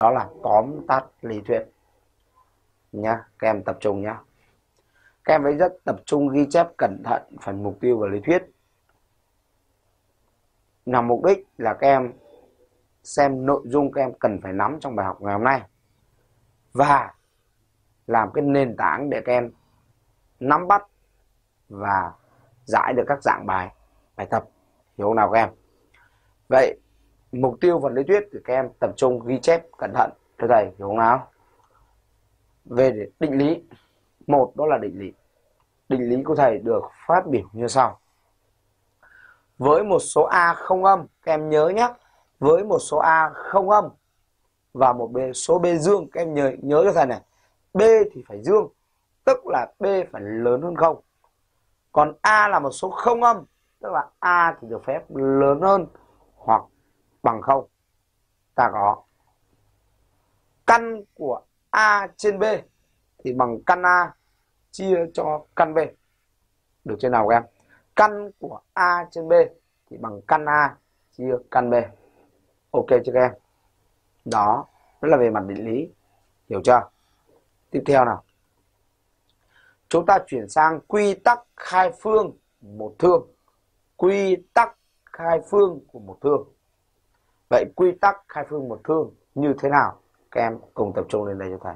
đó là tóm tắt lý thuyết. Nhá, các em tập trung nhá. Các em phải rất tập trung, ghi chép cẩn thận phần mục tiêu và lý thuyết. Nhằm mục đích là các em xem nội dung các em cần phải nắm trong bài học ngày hôm nay. Và làm cái nền tảng để các em nắm bắt và giải được các dạng bài bài tập. Hiểu không nào các em? Vậy mục tiêu phần lý thuyết thì các em tập trung ghi chép cẩn thận. Cho thầy hiểu không nào? Về định lý. Một, đó là định lý. Định lý của thầy được phát biểu như sau. Với một số a không âm, các em nhớ nhé. Với một số a không âm và một b số b dương, các em nhớ nhớ cho thầy này. B thì phải dương, tức là b phải lớn hơn không. Còn a là một số không âm, tức là a thì được phép lớn hơn hoặc bằng không, ta có. Căn của a trên b thì bằng căn a, chia cho căn b. Được chưa nào các em? Căn của a trên b thì bằng căn a, chia căn b. Ok chưa các em? Đó đó là về mặt định lý. Hiểu chưa? Tiếp theo nào. Chúng ta chuyển sang quy tắc khai phương một thương. Quy tắc khai phương của một thương vậy quy tắc khai phương một thương như thế nào? Các em cùng tập trung lên đây cho thầy.